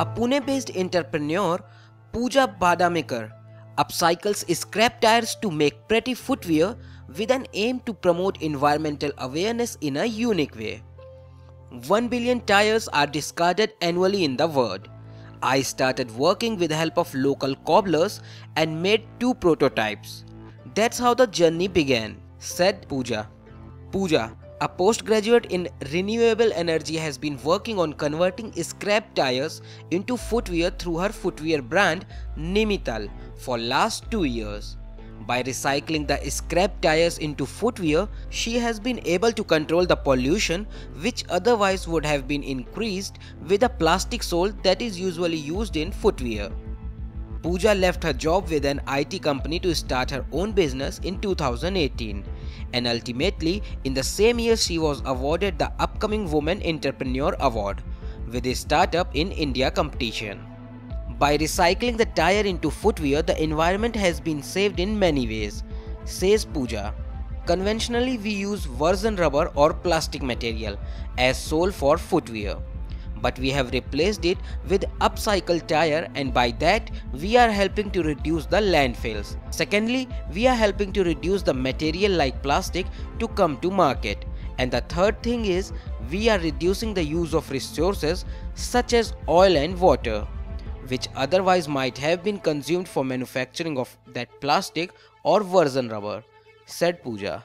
A Pune based entrepreneur, Pooja Badamikar, upcycles scrap tires to make pretty footwear with an aim to promote environmental awareness in a unique way. 1 billion tires are discarded annually in the world. I started working with the help of local cobblers and made two prototypes. That's how the journey began, said Pooja. Pooja, a postgraduate in renewable energy has been working on converting scrap tires into footwear through her footwear brand Nemital for last 2 years. By recycling the scrap tires into footwear, she has been able to control the pollution which otherwise would have been increased with a plastic sole that is usually used in footwear. Pooja left her job with an IT company to start her own business in 2018 and ultimately in the same year she was awarded the upcoming Woman Entrepreneur Award with a startup in India competition. By recycling the tire into footwear, the environment has been saved in many ways, says Pooja. Conventionally, we use virgin rubber or plastic material as sole for footwear. But we have replaced it with upcycled tire and by that we are helping to reduce the landfills. Secondly, we are helping to reduce the material like plastic to come to market. And the third thing is we are reducing the use of resources such as oil and water which otherwise might have been consumed for manufacturing of that plastic or virgin rubber, said Pooja.